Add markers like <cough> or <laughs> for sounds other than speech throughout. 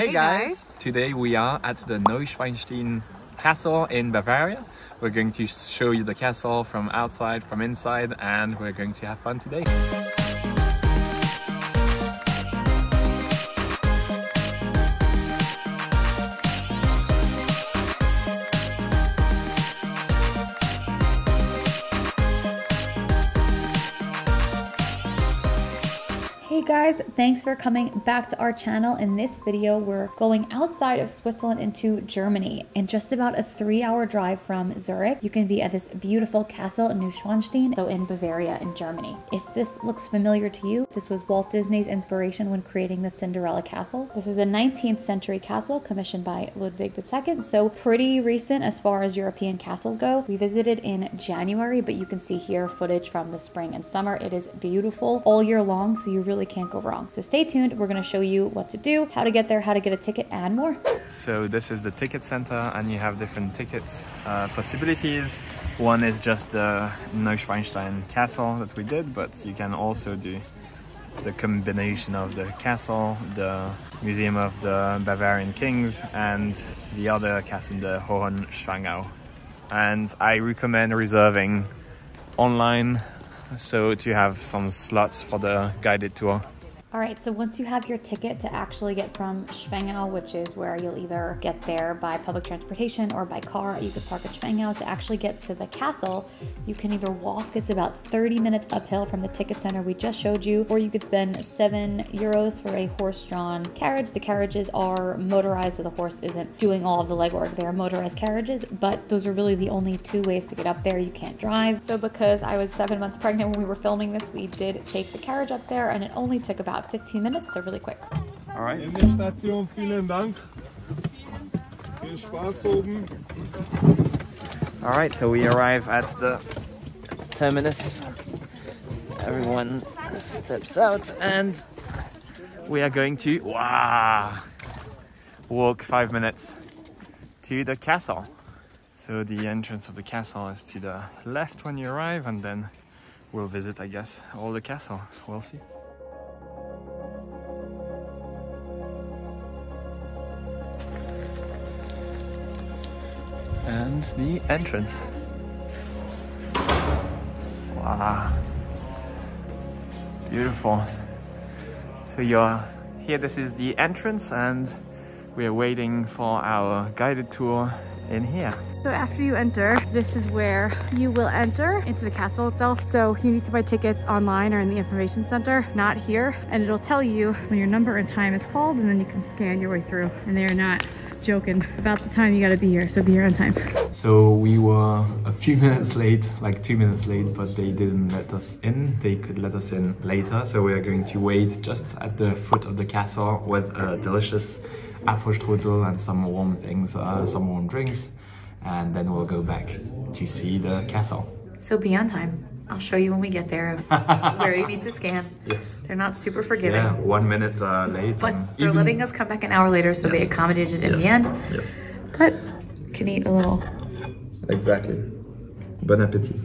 Hey, Hey, guys. guys. Today we are at the Neuschwanstein Castle in Bavaria. We're going to show you the castle from outside, from inside, and we're going to have fun today. Hey guys, thanks for coming back to our channel. In this video, we're going outside of Switzerland into Germany. In just about a three hour drive from Zurich, you can be at this beautiful castle in Neuschwanstein, so in Bavaria in Germany. If this looks familiar to you, this was Walt Disney's inspiration when creating the Cinderella Castle. This is a 19th century castle commissioned by Ludwig II, so pretty recent as far as European castles go. We visited in January, but you can see here footage from the spring and summer. It is beautiful all year long, so you really can't go wrong. So stay tuned. We're going to show you what to do, how to get there, how to get a ticket, and more. So this is the ticket center and you have different tickets uh, possibilities. One is just the Neuschwanstein castle that we did, but you can also do the combination of the castle, the Museum of the Bavarian Kings, and the other castle, the Hohenschwangau. And I recommend reserving online so to have some slots for the guided tour. All right, so once you have your ticket to actually get from Schwangau, which is where you'll either get there by public transportation or by car, you could park at Schwangau to actually get to the castle. You can either walk, it's about 30 minutes uphill from the ticket center we just showed you, or you could spend seven euros for a horse drawn carriage. The carriages are motorized, so the horse isn't doing all of the legwork. They are motorized carriages, but those are really the only two ways to get up there. You can't drive. So, because I was seven months pregnant when we were filming this, we did take the carriage up there, and it only took about 15 minutes, so really quick. All right. Endstation, vielen Dank. Viel Spaß oben. All right, so we arrive at the terminus. Everyone steps out, and we are going to wow, walk five minutes to the castle. So the entrance of the castle is to the left when you arrive, and then we'll visit, I guess, all the castle. We'll see. And the entrance. Wow, beautiful. So you're here, this is the entrance, and we're waiting for our guided tour in here. So after you enter, this is where you will enter into the castle itself. So you need to buy tickets online or in the information center, not here. And it'll tell you when your number and time is called and then you can scan your way through. And they are not joking about the time you gotta be here. So be here on time. So we were a few <laughs> minutes late, like two minutes late, but they didn't let us in. They could let us in later. So we are going to wait just at the foot of the castle with a delicious Apfelstrudel and some warm things, uh, some warm drinks. And then we'll go back to see the castle. So be on time. I'll show you when we get there <laughs> where you need to scan. Yes. They're not super forgiving. Yeah, one minute uh, late. But they're even- letting us come back an hour later, so they Yes. accommodated in the end. Yes, But can eat a little. exactly. Bon appetit.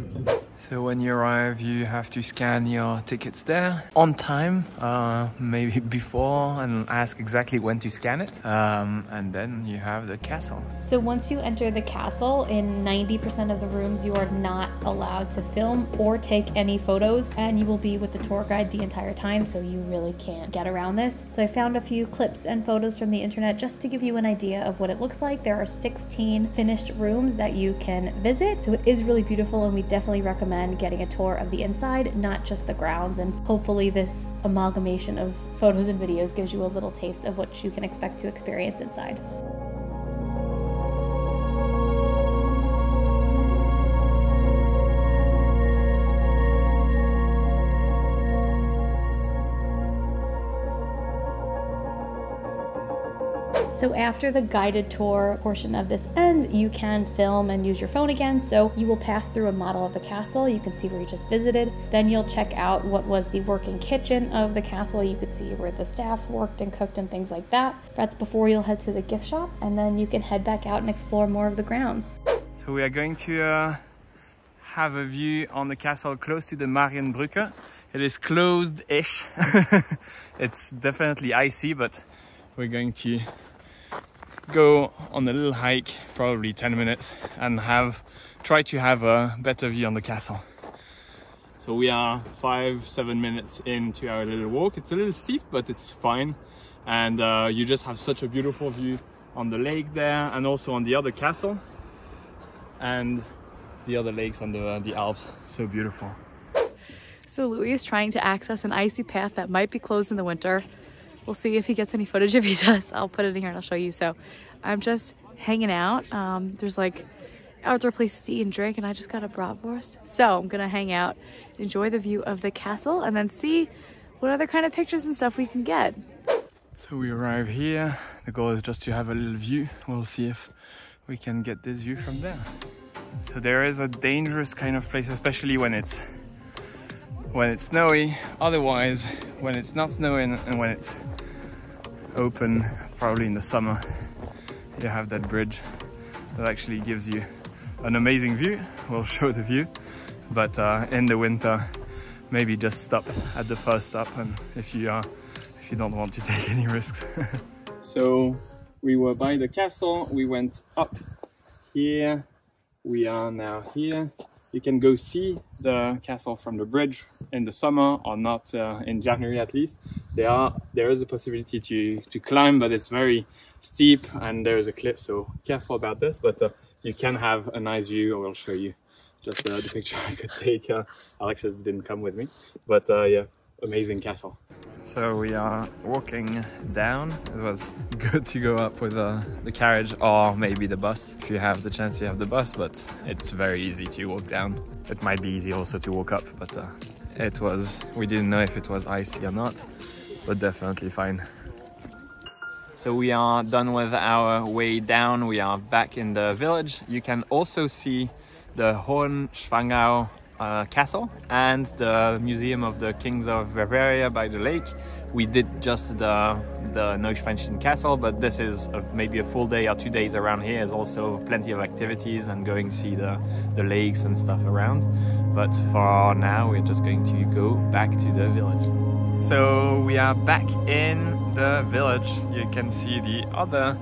So when you arrive, you have to scan your tickets there on time, uh, maybe <laughs> before, and ask exactly when to scan it. Um, and then you have the castle. So once you enter the castle, in 90% of the rooms, you are not allowed to film or take any photos, and you will be with the tour guide the entire time, so you really can't get around this. So I found a few clips and photos from the internet just to give you an idea of what it looks like. There are 16 finished rooms that you can visit, so it is really beautiful, and we definitely recommend getting a tour of the inside, not just the grounds. And hopefully, this amalgamation of photos and videos gives you a little taste of what you can expect to experience inside. So after the guided tour portion of this ends, you can film and use your phone again. So you will pass through a model of the castle. You can see where you just visited. Then you'll check out what was the working kitchen of the castle. You could see where the staff worked and cooked and things like that. That's before you'll head to the gift shop and then you can head back out and explore more of the grounds. So we are going to uh, have a view on the castle close to the Marienbrücke. It is closed-ish. <laughs> it's definitely icy, but we're going to go on a little hike, probably 10 minutes, and have try to have a better view on the castle. So we are five, seven minutes into our little walk. It's a little steep, but it's fine. And uh, you just have such a beautiful view on the lake there and also on the other castle and the other lakes on the, the Alps. So beautiful. So Louis is trying to access an icy path that might be closed in the winter. We'll see if he gets any footage. If he does, I'll put it in here and I'll show you. So I'm just hanging out. Um, there's like outdoor place to eat and drink and I just got a bratwurst. So I'm gonna hang out, enjoy the view of the castle and then see what other kind of pictures and stuff we can get. So we arrive here. The goal is just to have a little view. We'll see if we can get this view from there. So there is a dangerous kind of place, especially when it's when it's snowy. Otherwise, when it's not snowing and when it's open, probably in the summer, you have that bridge that actually gives you an amazing view. We'll <laughs> show the view, but uh, in the winter, maybe just stop at the first stop and if you are if you don't want to <laughs> take any risks. <laughs> so we were by the castle, we went up here, we are now here. You can go see the castle from the bridge in the summer or not uh, in January at least. There are there is a possibility to to climb, but it's very steep and there is a cliff, so careful about this. But uh, you can have a nice view. I will show you just uh, the picture <laughs> I could take. Uh, Alexis didn't come with me, but uh, yeah, amazing castle. So we are walking down. It was good to go up with uh, the carriage or maybe the bus if you have the chance to have the bus, but it's very easy to walk down. It might be easy also to walk up, but uh, it was, we didn't know if it was icy or not, but definitely fine. So we are done with our way down. We are back in the village. You can also see the Hohenschwangau uh, castle and the Museum of the Kings of Bavaria by the lake. We did just the, the Neuschwanstein castle, but this is a, maybe a full day or two days around here. There's also plenty of activities and going see the, the lakes and stuff around. But for now, we're just going to go back to the village. So we are back in the village. You can see the other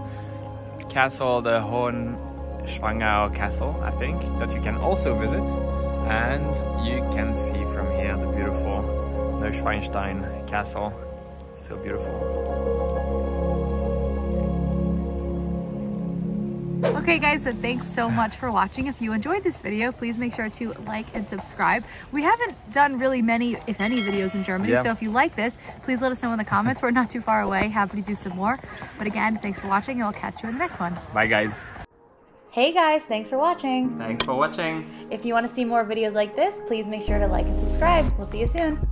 castle, the Hohenschwangau castle, I think, that you can also visit and you can see from here the beautiful Neuschwanstein castle so beautiful Okay guys, so thanks so much for watching. If you enjoyed this video, please make sure to like and subscribe. We haven't done really many, if any, videos in Germany. Yeah. So if you like this, please let us know in the comments. We're not too far away. Happy to do some more. But again, thanks for watching and we'll catch you in the next one. Bye guys. Hey guys, thanks for watching. Thanks for watching. If you want to see more videos like this, please make sure to like and subscribe. We'll see you soon.